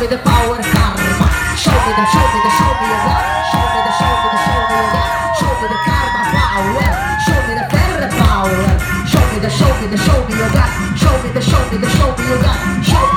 me the power karma. Show me the, show me the, show me your love. Show me the, show me the, show me your love. Show me the karma power. Show me the ferre power. Show me the, show me the, show me your love. Show me the, show me the, show me your love. Show